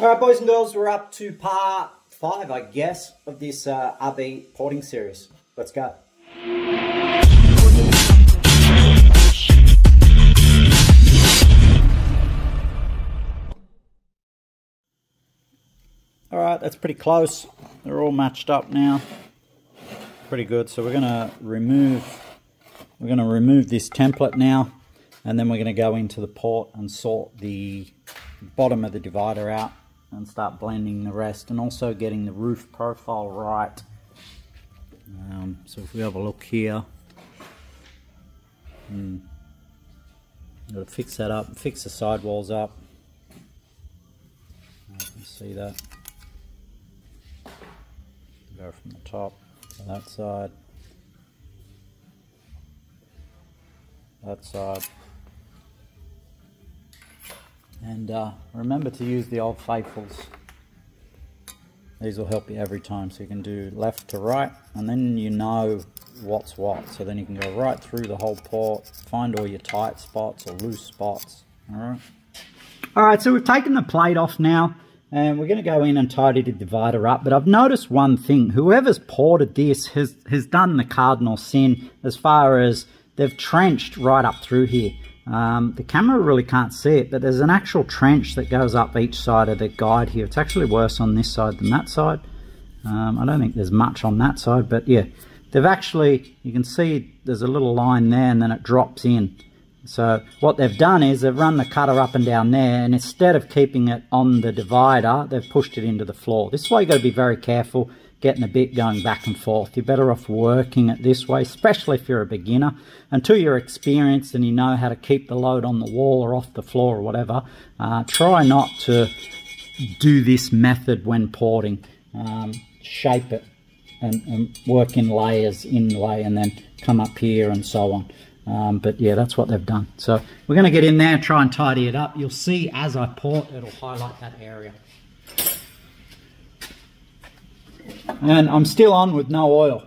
All right, boys and girls, we're up to part five, I guess, of this uh, RB porting series. Let's go. All right, that's pretty close. They're all matched up now. Pretty good. So we're to remove we're to remove this template now and then we're to go into the port and sort the bottom of the divider out and start blending the rest and also getting the roof profile right. Um, so if we have a look here, hmm, got to fix that up, fix the sidewalls up. You can see that. Go from the top to that side, that side. And uh, remember to use the Old Faithfuls. These will help you every time. So you can do left to right, and then you know what's what. So then you can go right through the whole port, find all your tight spots or loose spots. All right. All right, so we've taken the plate off now. And we're going to go in and tidy the divider up. But I've noticed one thing. Whoever's ported this has, has done the cardinal sin as far as they've trenched right up through here. Um, the camera really can't see it, but there's an actual trench that goes up each side of the guide here. It's actually worse on this side than that side. Um, I don't think there's much on that side, but yeah, they've actually, you can see there's a little line there and then it drops in. So what they've done is they've run the cutter up and down there and instead of keeping it on the divider, they've pushed it into the floor. This is why you've got to be very careful getting a bit going back and forth. You're better off working it this way, especially if you're a beginner. Until you're experienced and you know how to keep the load on the wall or off the floor or whatever, uh, try not to do this method when porting. Um, shape it and, and work in layers, inlay, and then come up here and so on. Um, but yeah, that's what they've done. So we're going to get in there try and tidy it up. You'll see as I port, it'll highlight that area. And I'm still on with no oil.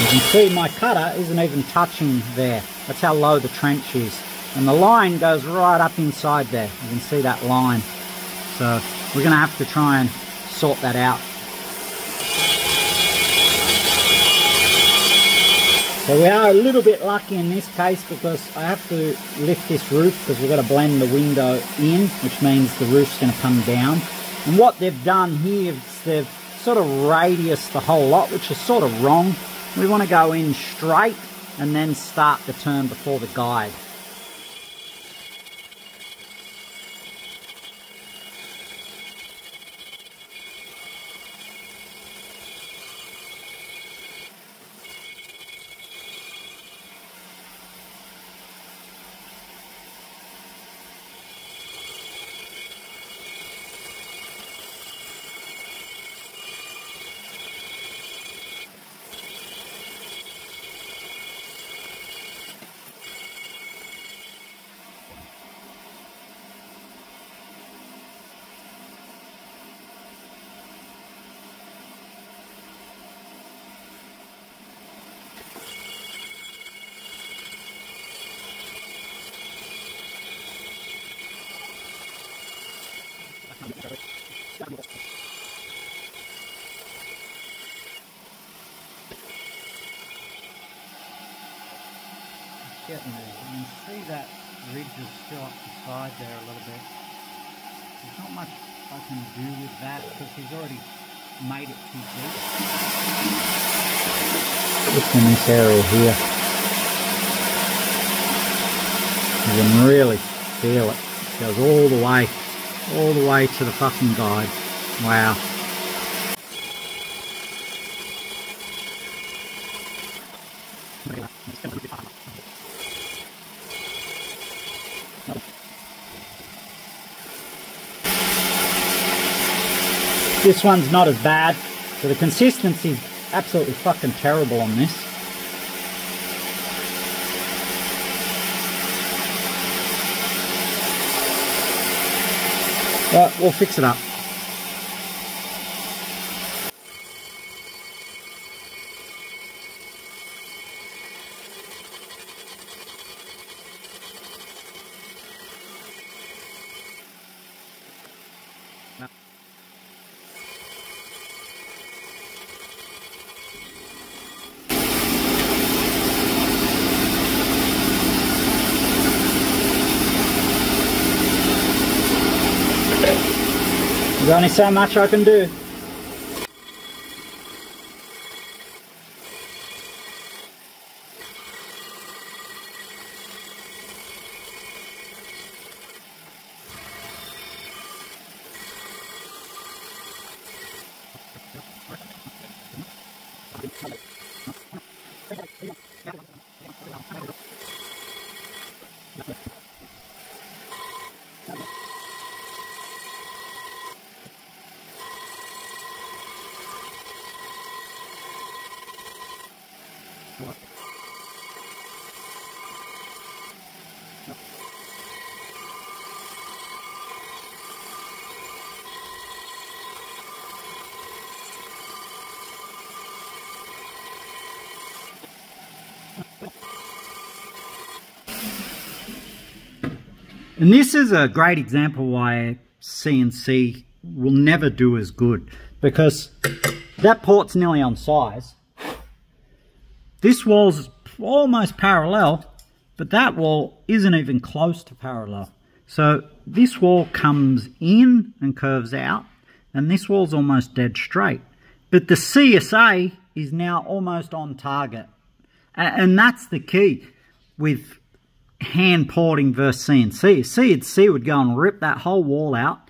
You can see my cutter isn't even touching there. That's how low the trench is. And the line goes right up inside there. You can see that line. So we're going to have to try and sort that out. So we are a little bit lucky in this case because I have to lift this roof because we've got to blend the window in, which means the roof's going to come down. And what they've done here is they've sort of radius the whole lot, which is sort of wrong. We want to go in straight and then start the turn before the guide. There. You see that ridge is still up the side there a little bit. There's not much I can do with that because he's already made it too deep. Just in this area here. You can really feel it. It goes all the way, all the way to the fucking guide. Wow. This one's not as bad. So the consistency is absolutely fucking terrible on this. But we'll fix it up. There's only so much I can do. And this is a great example why CNC will never do as good because that port's nearly on size. This wall's almost parallel, but that wall isn't even close to parallel. So this wall comes in and curves out, and this wall's almost dead straight. But the CSA is now almost on target. And that's the key with hand porting versus CNC. CNC would go and rip that whole wall out.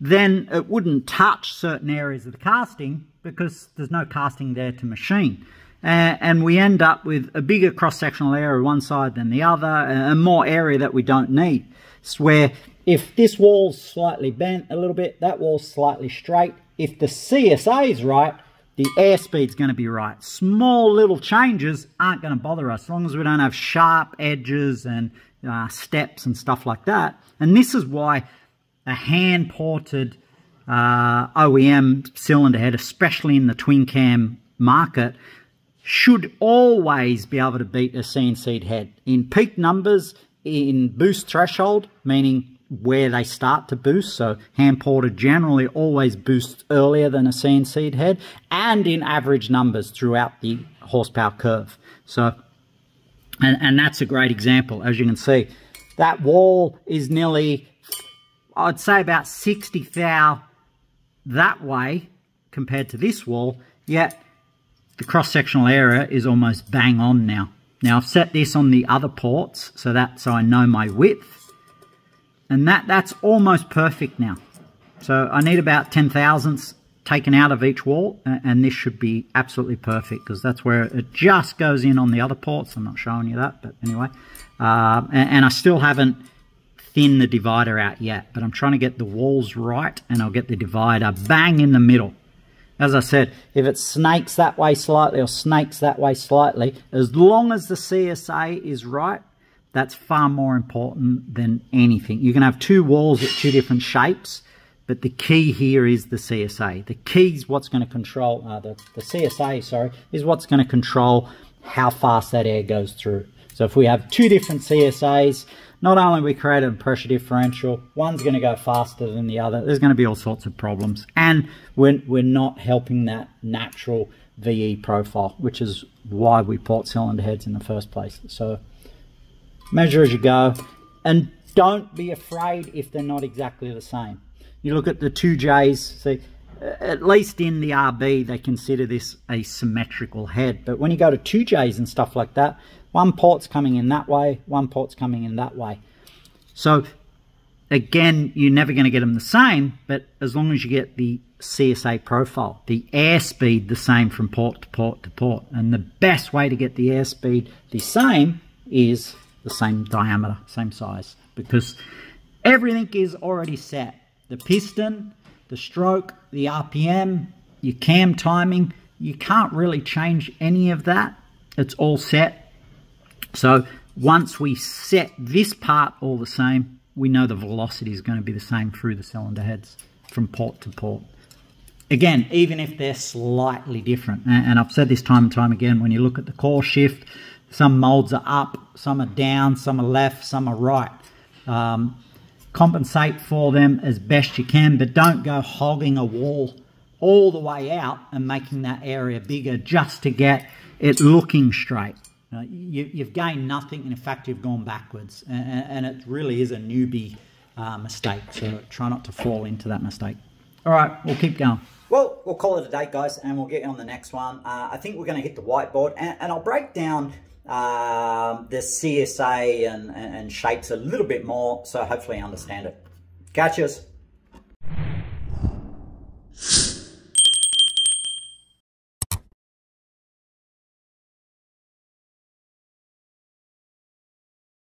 Then it wouldn't touch certain areas of the casting because there's no casting there to machine. Uh, and we end up with a bigger cross-sectional area one side than the other, and more area that we don't need. It's where if this wall's slightly bent a little bit, that wall's slightly straight. If the CSA is right, the airspeed's going to be right. Small little changes aren't going to bother us as long as we don't have sharp edges and uh, steps and stuff like that. And this is why a hand-ported uh, OEM cylinder head, especially in the twin cam market, should always be able to beat a CNC head. In peak numbers, in boost threshold, meaning where they start to boost. So hand ported generally always boosts earlier than a CNC head and in average numbers throughout the horsepower curve. So, and, and that's a great example. As you can see, that wall is nearly, I'd say about 60 thou that way compared to this wall, yet the cross-sectional area is almost bang on now. Now I've set this on the other ports so that so I know my width and that that's almost perfect now. So I need about 10 thousandths taken out of each wall and this should be absolutely perfect because that's where it just goes in on the other ports. I'm not showing you that, but anyway. Uh, and, and I still haven't thinned the divider out yet, but I'm trying to get the walls right and I'll get the divider bang in the middle. As I said, if it snakes that way slightly or snakes that way slightly, as long as the CSA is right, that's far more important than anything. You can have two walls at two different shapes, but the key here is the CSA. The key is what's going to control, uh, the, the CSA, sorry, is what's going to control how fast that air goes through. So if we have two different CSAs, not only we create a pressure differential, one's going to go faster than the other. There's going to be all sorts of problems. And we're, we're not helping that natural VE profile, which is why we port cylinder heads in the first place. So measure as you go, and don't be afraid if they're not exactly the same. You look at the two J's, see, at least in the RB, they consider this a symmetrical head. But when you go to two J's and stuff like that, one port's coming in that way, one port's coming in that way. So again, you're never going to get them the same, but as long as you get the CSA profile, the airspeed the same from port to port to port. And the best way to get the airspeed the same is the same diameter, same size, because everything is already set. The piston, the stroke, the RPM, your cam timing, you can't really change any of that. It's all set. So once we set this part all the same, we know the velocity is going to be the same through the cylinder heads from port to port. Again, even if they're slightly different, and I've said this time and time again, when you look at the core shift, some molds are up, some are down, some are left, some are right. Um, compensate for them as best you can, but don't go hogging a wall all the way out and making that area bigger just to get it looking straight. Uh, you, have gained nothing, and in fact, you've gone backwards. And, and it really is a newbie uh, mistake, so try not to fall into that mistake. All right, we'll keep going. Well, we'll call it a day, guys, and we'll get on the next one. Uh, I think we're going to hit the whiteboard, and, and I'll break down um, the CSA and, and, and shapes a little bit more, so hopefully you understand it. Catch us.